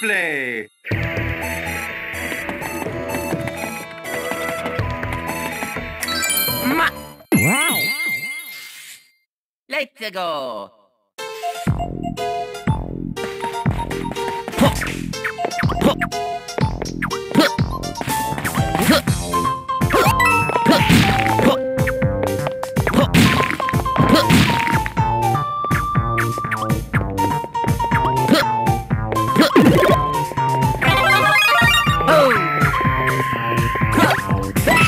play. Ma wow. Let's go. Ah!